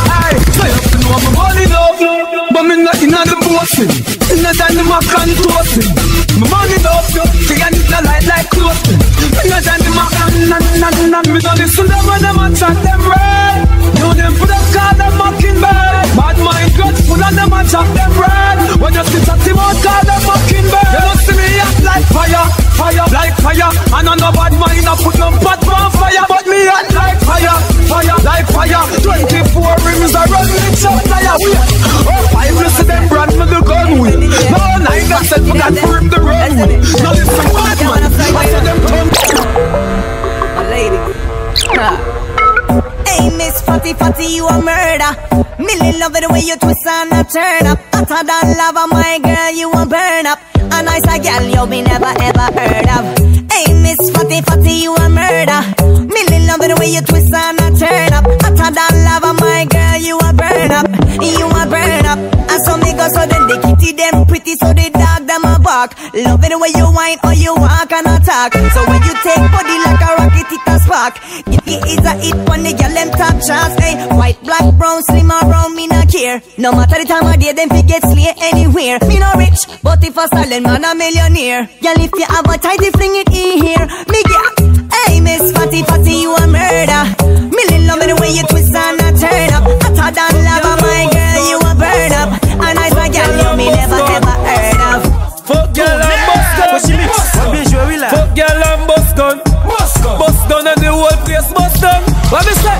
Hey, so you know I'm money love, but me not in the bossing. In the time my can toasting. My money love, see I need the light like clothing. In the time my can, na na na, me don't listen them when them a chat them right. You them put up call them mockingbird. Bad mind grateful and them a chat them right. When you at the mouth call them mockingbird. You don't see me act like fire, fire, like fire. And I know bad mind I put no bad on fire, but me act like fire, fire, like fire. Twenty-four rims I run me shot like a wheel. Oh, five listen them brand me the gun with. No nine that said we got to rim the road with. Now listen bad man, I said them tongue. My lady. Hey, Miss Fatty Fatty, you a murder. Millie love it the way you twist and turn up. Hotter than lava, my girl, you a burn up. A a girl you be never ever heard of. Hey, Miss Fatty Fatty, you a murder. Millie love the way you twist and a turn up. Hotter than lava, my girl, you a burn up. You a burn up. And so me go so then the kitty them pretty, so the dog them a bark. Love it the way you whine or you walk and attack. So when you take It, it is a hit when the girl them top shots. Hey, white, black, brown, slim or brown, me not care. No matter the time of day, them fi get slay anywhere. Me no rich, but if a silent man a millionaire. Girl, if you have a tighty, fling it in here. Me get. Hey, Miss Fatty Fatty, you a murder. Millie love it the way you twist and a turn What me say?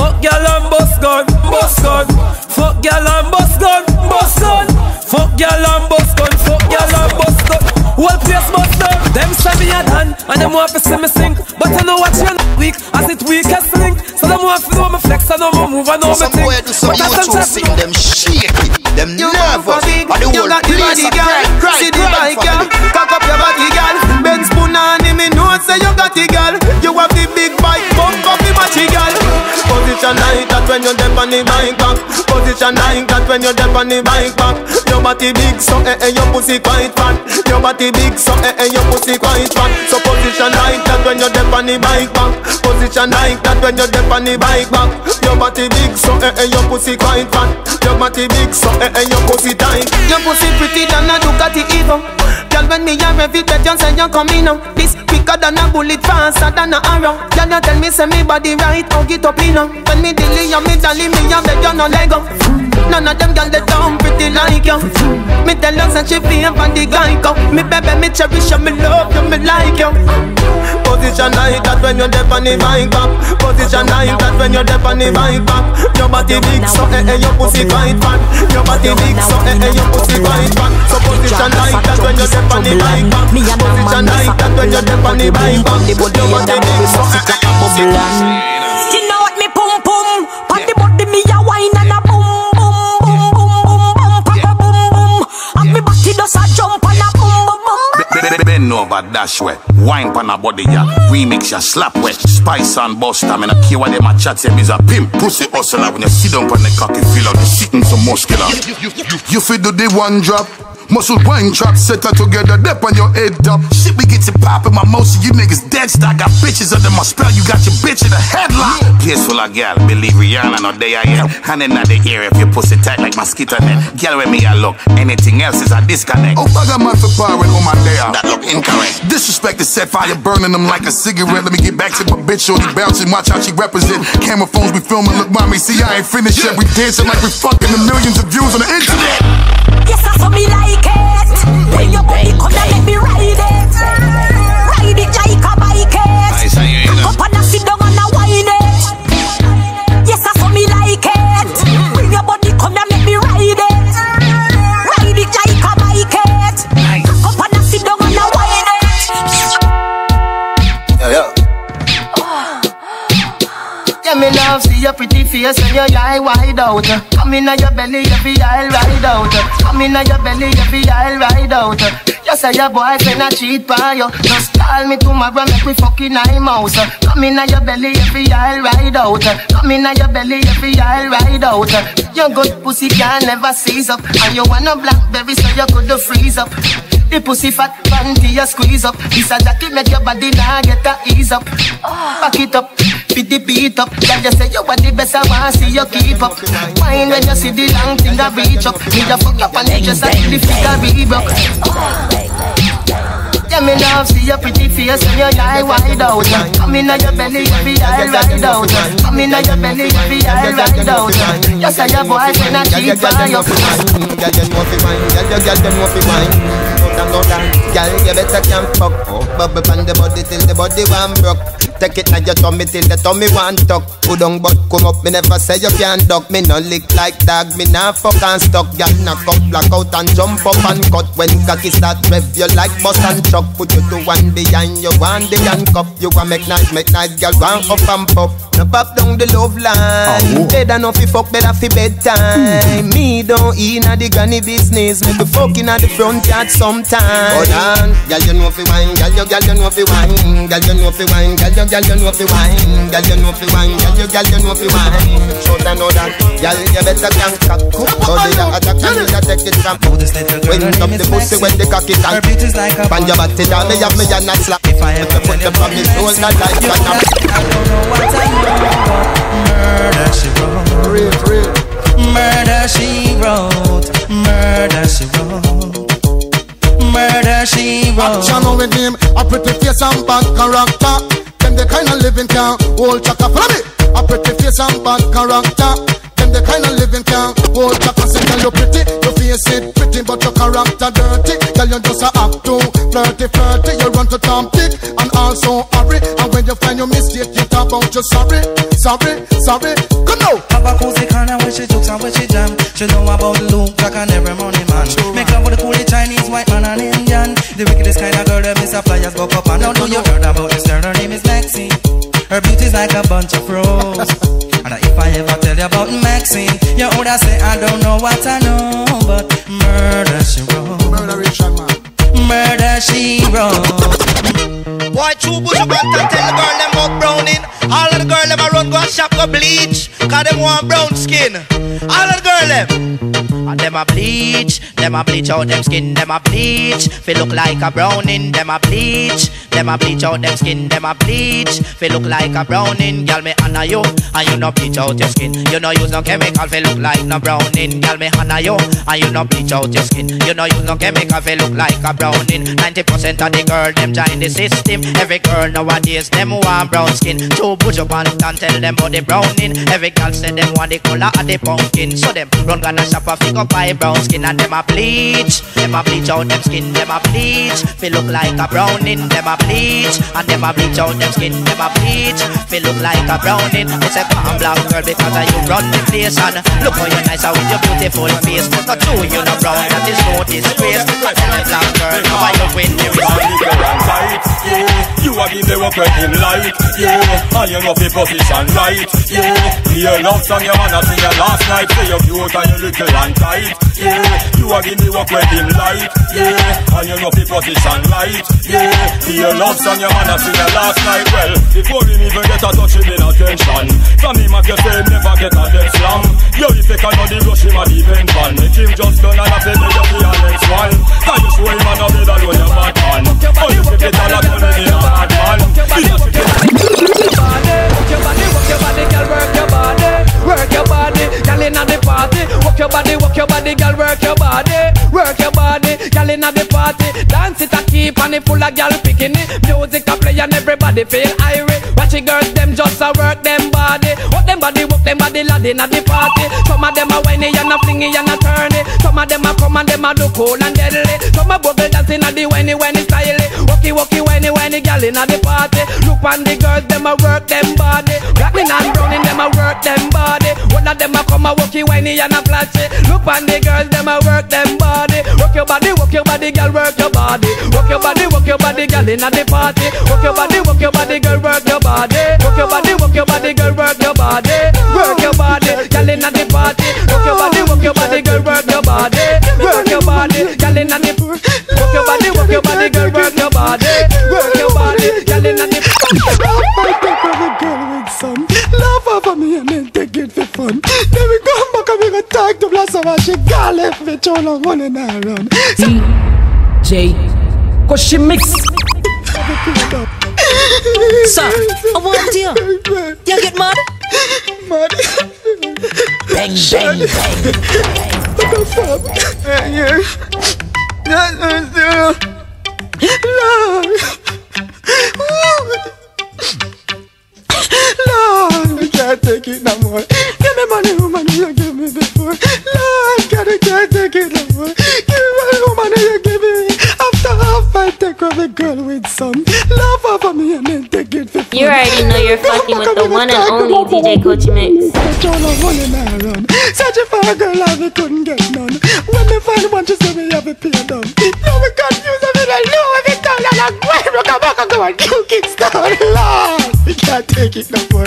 Fuck girl and bust gun. Bust gun. Fuck girl and bust gun. Bust gun. Fuck girl and bust gun. Fuck girl and bust gun. Whole place bust gun. Them say me a done and them want to see me sink. But I know what you're weak as it weakest link. So them want to know me flex and know me move and know me think. boy do some But YouTube sing them shake it, them nervous. And the whole the place a cry, cry, when you dep on the bike back. Position like that when you dep on the bike back. Your body big, so eh eh, your pussy quite fat. Your body big, so eh eh, your pussy quite fat. So position like that when you dep on the bike back. Position like that when you dep on the bike back. Your body big, so eh eh, your pussy quite fat. Your body big, so eh eh, your pussy tight. Your pussy pretty than a Ducati Evo. Girl, when me a rev it, you say you coming now. This quicker than a bullet, faster than a arrow. Girl, you tell me say me body right, hug it up, know. When me dilly, you me dolly, me a beg you no lego. None of them girl they dumb pretty like you. Me tell her say she feel on the guy go. Me baby, me cherish you, me love you, me like you. Position like that when you're deep on the bike back. Position like that when you're deep on the bike back. Your body big, so eh eh, your pussy quite fat. Your body big, so eh eh, your pussy quite fat. So position like that when you're deep on the bike back. Position like that when you're deep on the bike back. Your body big, so eh eh, your pussy quite fat. You know what me pum pum Pon the body me a wine and a boom boom boom boom boom boom Papa boom boom And me body does a jump Bend over, dash wet. Wine pan a body, yeah. Remix ya, slap wet. Spice and bust time. And I care what them a chat, say me's a pimp. Pussy hustler. When you sit down on the cocky, feel like you sitting so muscular. You, you, you, you the one drop. Muscle wine trap, set her together, dip on your head up. Shit, we get you poppin', my motion, you niggas dead stock. Got bitches under my spell, you got your bitch in a headlock. Place full of gal, believe Rihanna, no day I am. Hand in the ear if you pussy tight like mosquito net. Girl, when me a look, anything else is a disconnect. Oh, bugger man for powering on oh, my day out. That look incorrect. Disrespect is set fire, burning them like a cigarette. Let me get back to my bitch, shorty bouncing, watch how she represent. Camera phones we filming, look mommy, see I ain't finished yet. We dancing like we fucking the millions of views on the internet. Yes, I saw me like it. Bring your body, come and let me ride it. Ride it like a bike it. Up and sit down Yeah, me love see your pretty face and your eye wide out. Come in your belly, every eye ride out. Come in your belly, every eye ride out. You say your boyfriend a cheat by you. Just call me tomorrow, make we fucking eye mouse. Come in your belly, every eye ride out. Come in your belly, every eye ride out. Your good pussy can never seize up, and you want a blackberry so you could freeze up. The pussy fat panty you squeeze up. This a jacket make your body now get a ease up. Back it up, beat the beat up. Girl, you say you are the best, I want see you keep up. Wine when you see the long thing I reach up. Me a fuck up and it just a the figure Reebok. Yeah, me love see your pretty face and your eye wide out. Come in your belly, every eye ride out. Come in your belly, every eye ride out. You say your boyfriend a cheat by you. Girl, you know fi wine, girl, you girl, you know fi wine. Down, no down, girl, you better can't fuck. Oh, bubble on the body till the body one broke. Take it now your tummy till the tummy one tuck. Who don't but come up, me never say you can't duck. Me no lick like dog, me nah fuck and stuck. Girl, knock up, black out and jump up and cut. When cocky start rev, you like bus and truck. Put you to one behind you, one the handcuff. You want make nice, make nice, girl, one up and pop. No pop down the love line. Dead enough fi fuck, better fi bedtime. Hmm. Me don't inna the granny business. Me be fucking at the front yard sometime. Hold on, girl, you know fi wine, girl, you, girl, you know fi wine, girl, you know fi wine, girl, you, girl, you know fi wine, girl, you know fi wine, girl, you, girl, you know fi wine. Show them know that, girl, you better can cock. So the attack and you take it from. When up the pussy when the cocky tank. Pan your body down, me have me and not slap. If I ever put the from me soul, not like that. Murder she wrote. Murder she wrote. Murder she wrote. Murder she wrote. Action with him, a pretty face and bad character. Them the kind of living can hold chaka. Follow me. A pretty face and bad character. Them the kind of living can't hold chaka. Say, girl, you pretty, your face it pretty, but your character dirty. Girl, you just a act too flirty, flirty. You run to Tom Dick and also hurry. And when you find your mistake, you talk about you sorry, sorry, sorry. Come now. Have a cozy corner where she jokes and where she jam. She know about Luke, Jack and every money man. Make love with the coolie Chinese, white man and Indian. The wickedest kind of girl that a flyers go up and down. Know you heard about this girl? Her name is Maxine. Her beauty's like a bunch of roses. and if I ever tell you about Maxine, you would say I don't know what I know, but murder she wrote. Murder Richard man. Murder she wrote. Boy, true bush up and tell the girl them up browning. All of the girl them a run go shop go bleach. Cause them want brown skin. All of the girl them. And them a bleach. Them a bleach out them skin. Them a bleach. Feel look like a browning. Them a bleach. Them a bleach out them skin. Them a bleach. Feel look like a browning. Girl me honor you. And you no bleach out your skin. You no use no chemical. Feel look like no browning. Girl me honor you. And you no bleach out your skin. You no use no chemical. Feel look like a browning. 90% of the girl them join the system. Every girl nowadays them want brown skin. Two push up and tell them about the browning. Every girl say them want the color of the pumpkin. So them run gonna shop a figure buy brown skin and them a bleach. Them a bleach out them skin. Them a bleach. Feel look like a browning. Them a bleach and them a bleach out them skin. Them a bleach. Feel look like a browning. It's a calm black girl because of you run the place and look how you nice with your beautiful face. Not true you no brown that is no disgrace. But tell a black girl how you win the race. You are the lyric where him light, yeah. And you know the position right, yeah. Me a love song you wanna sing your last night. Say you cute and you little and tight, yeah. You are the lyric where him light, yeah. And you know the position right, yeah. Me a love song you wanna sing your last night. Well, before him even get a touch him in attention. From him I get him never get a death slam Yo, if you cannot the rush him a the bend fan Make him just done and a play with your fearless one. Cause you show him another that was your bad man Oh, you keep it all inna the party, dance it a keep and it full of girl picking it. Music a play and everybody feel irate. Watch the girls them just a work them body, what them body work them body lad inna the party. Some of them a whiny and a flingy and a turny. Some of them a come and them a look cool and deadly. Some a bubble dance inna the whiny whiny style. Walkie walkie whiny whiny girl inna the party. Look on the girls them a work them body. Blacking and browning them a work them body. One of them a come a walkie whiny and a flashy. Look on the girls them a work them body. Your body, work your body, girl, work your body. Work your body, work your body, girl inna the party. Work your body, work your body, girl, work your body. Work your body, work your body, girl, work your body. Work your body, girl inna the party. Work your body, work your body, girl, work your body. Work your body, girl inna the Work your body, work your body, girl, work your body. Work your body, girl inna the I take every girl with some Love over me and then take it for fun talk to and she left me too long running and run J Cause she mix Sir, I want you You get mad? Mad Bang, bang, bang. What Lord, I can't take it no more. Give me money, woman, you give me before. Lord, God, I can't take it no more. Give me money, woman, you give me. After half, I take off the girl with some love over me and then take it for You already know you're fucking with the one and only DJ Kochy Mix. Control of running and run. Searching for a girl and we couldn't get none. When me find one, she say me have a pay down. Now we confused, I mean, I know every time that I'm going, we come back and go and you kickstart. Lord, we can't take it no more.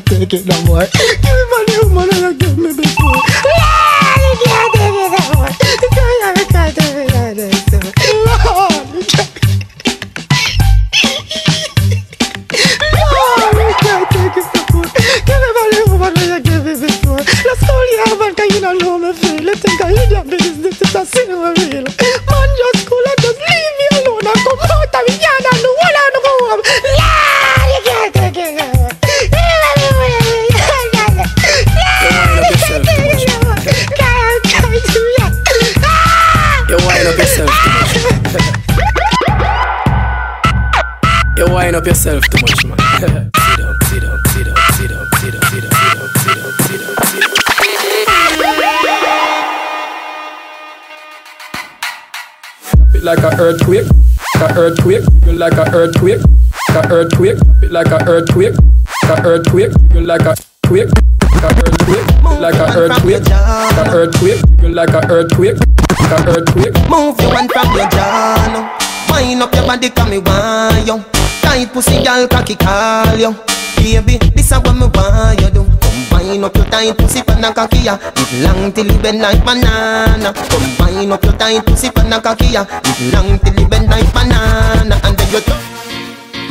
Can't take it no more. [LAUGHS] earthquake, a earthquake, you like a earthquake, a earthquake, it like a earthquake, a earthquake, you like a quake, a earthquake, like a earthquake, a earthquake, you like a earthquake, a earthquake. Move your hand from your now. Wind up your body, come me want you. Tight pussy, girl, cocky call you. Baby, this is what me want you do. Come wind up your tight pussy, pan and cocky ya. It long till it bend like banana. Come wind up your tight pussy, pan and cocky ya. It long till it bend like banana. And then you do.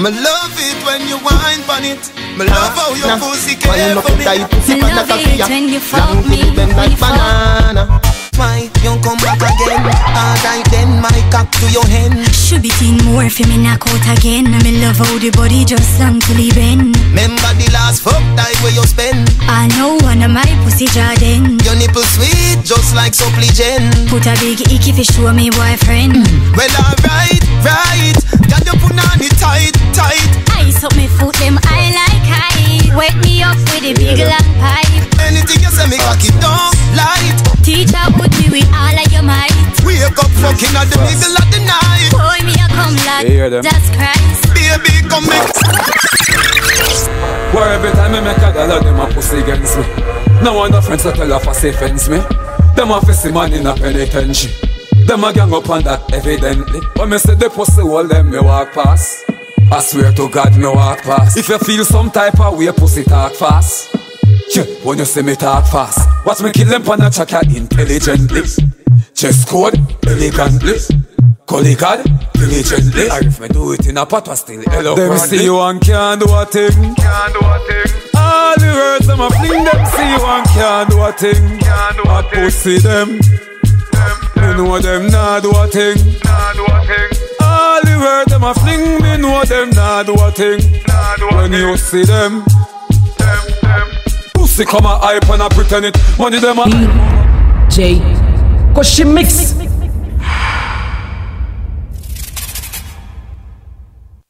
Me love it when you whine on it. Me love how your pussy care Wind up for your me. tight pussy, pan and love cocky it when you Long fuck till me, bend when like you fuck. Why you come back again? Alright then, my cock to your hand. Should be teen more for me knock out again. I me love how the body just long to leave in. Remember the last fuck time where you spend. I know one of my pussy Jordan. Your nipple sweet, just like supplicant. Put a big icky for show me boyfriend. Mm. Well, alright, right. Got you put on it tight, tight. Ice up me foot, them I like high. Wake me up with a big long pipe. Anything you say me cock it down, light. Teacher put me with all of your might. Wake up fucking at the middle of the night. Boy, me a come like You hear that's Christ. Baby, come make. Where every time I make a dollar, them a pussy against me. No one of friends that tell her for say fence me. Them a fissy man in a penitentiary. Them a gang up on that evidently. When me say the pussy hold them, me walk past. I swear to God, me walk past. If you feel some type of way, pussy talk fast. Yeah, when you see me talk fast, watch me kill them on a chaka intelligently. Chest code elegantly. Gully God, bring it. Or if me do it in a pot, I still hello. Them see you and can't do a thing. Can't do a thing. All the words them a fling them see you and can't do a thing. Can't do a I pussy them. Them. Me know them nah do a thing. Nah do a thing. All the words them a fling me know them nah do a thing. Nah do a when thing. you see them. Them, them. Pussy come a hype and a pretend it. Money them a. J. Kochy mix